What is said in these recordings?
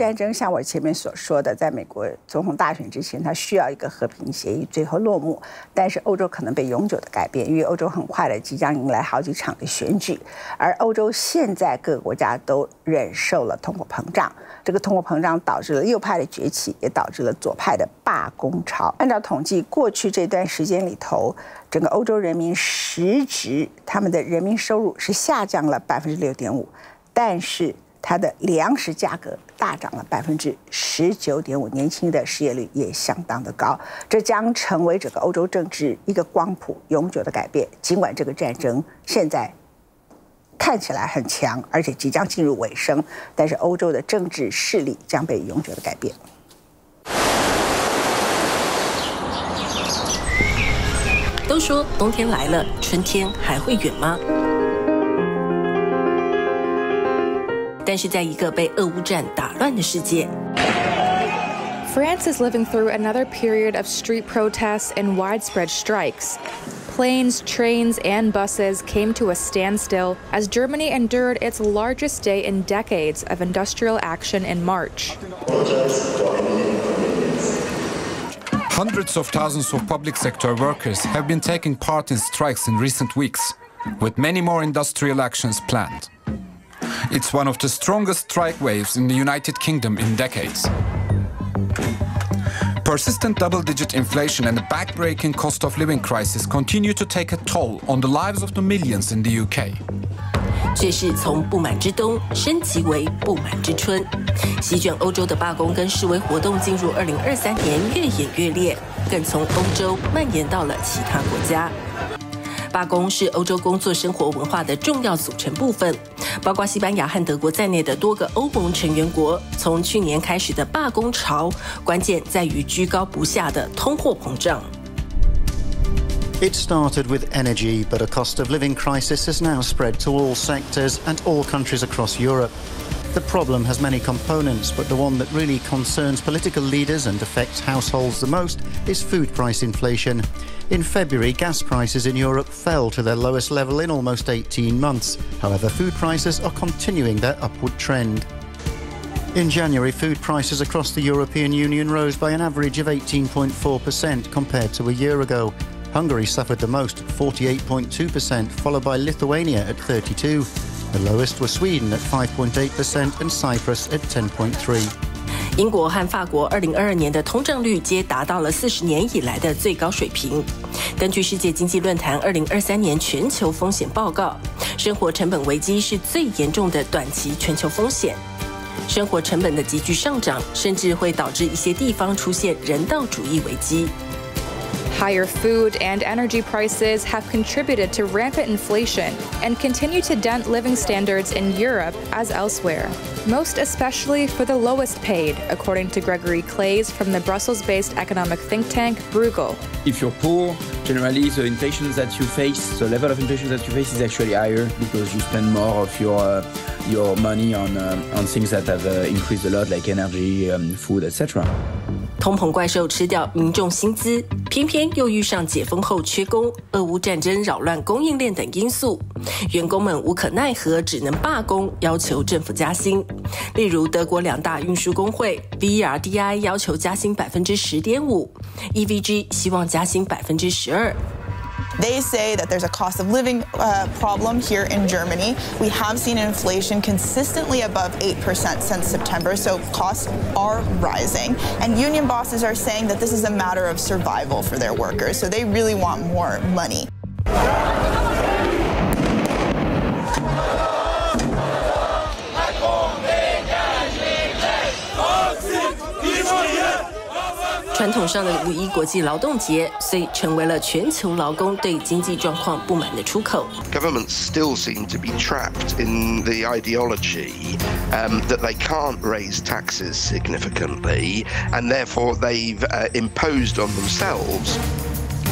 战争像我前面所说的，在美国总统大选之前，它需要一个和平协议最后落幕。但是，欧洲可能被永久的改变，因为欧洲很快的即将迎来好几场的选举，而欧洲现在各个国家都忍受了通货膨胀。这个通货膨胀导致了右派的崛起，也导致了左派的罢工潮。按照统计，过去这段时间里头，整个欧洲人民实质他们的人民收入是下降了百分之六点五，但是它的粮食价格大涨了百分之十九点五，年轻的失业率也相当的高。这将成为整个欧洲政治一个光谱永久的改变。尽管这个战争现在。看起来很强，而且即将进入尾声，但是欧洲的政治势力将被永久的改变。都说冬天来了，春天还会远吗？但是在一个被俄乌战打乱的世界，France is living through another period of street protests and widespread strikes. planes, trains, and buses came to a standstill as Germany endured its largest day in decades of industrial action in March. Hundreds of thousands of public sector workers have been taking part in strikes in recent weeks, with many more industrial actions planned. It's one of the strongest strike waves in the United Kingdom in decades. Persistent double-digit inflation and the back-breaking cost of living crisis continue to take a toll on the lives of the millions in the UK. 却是从不满之冬升级为不满之春，席卷欧洲的罢工跟示威活动进入二零二三年越演越烈，更从欧洲蔓延到了其他国家。 罢工是欧洲工作生活文化的重要组成部分，包括西班牙和德国在内的多个欧盟成员国，从去年开始的罢工潮，关键在于居高不下的通货膨胀。It started with energy, but a cost of living crisis has now spread to all sectors and all countries across Europe. The problem has many components, but the one that really concerns political leaders and affects households the most is food price inflation. In February, gas prices in Europe fell to their lowest level in almost 18 months. However, food prices are continuing their upward trend. In January, food prices across the European Union rose by an average of 18.4% compared to a year ago. Hungary suffered the most at 48.2%, followed by Lithuania at 32. The lowest were Sweden at 5.8% and Cyprus at 10.3. 英国和法国2022年的通胀率皆达到了40年以来的最高水平。根据世界经济论坛2023年全球风险报告，生活成本危机是最严重的短期全球风险。生活成本的急剧上涨，甚至会导致一些地方出现人道主义危机。 Higher food and energy prices have contributed to rampant inflation and continue to dent living standards in Europe as elsewhere, most especially for the lowest paid, according to Grégory Claeys from the Brussels based economic think tank Bruegel. If you're poor, generally the inflation that you face, the level of inflation that you face is actually higher because you spend more of your uh, your money on uh, on things that have uh, increased a lot, like energy, um, food, etc. 通膨怪兽吃掉民众薪资，偏偏又遇上解封后缺工、俄乌战争扰乱供应链等因素，员工们无可奈何，只能罢工，要求政府加薪。例如，德国两大运输工会 VRDI 要求加薪百分之十点五，EVG 希望加薪百分之十二。They say that there's a cost of living uh, problem here in Germany. We have seen inflation consistently above 8% since September, so costs are rising. And union bosses are saying that this is a matter of survival for their workers, so they really want more money. 传统上的五一国际劳动节，虽成为了全球劳工对经济状况不满的出口。Governments still seem to be trapped in the ideology um, that they can't raise taxes significantly, and therefore they've uh, imposed on themselves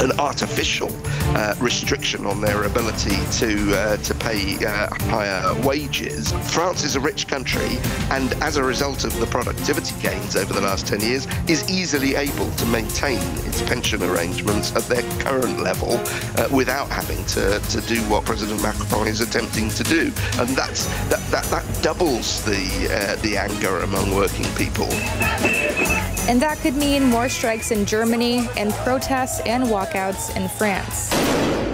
an artificial uh, restriction on their ability to uh, to pay uh, higher wages. France is a rich country, and as a result of the productivity gains over the last 10 years, is easily able to maintain its pension arrangements at their current level uh, without having to, to do what President Macron is attempting to do, and that's that that, that doubles the uh, the anger among working people. And that could mean more strikes in Germany and protests and walkouts in France.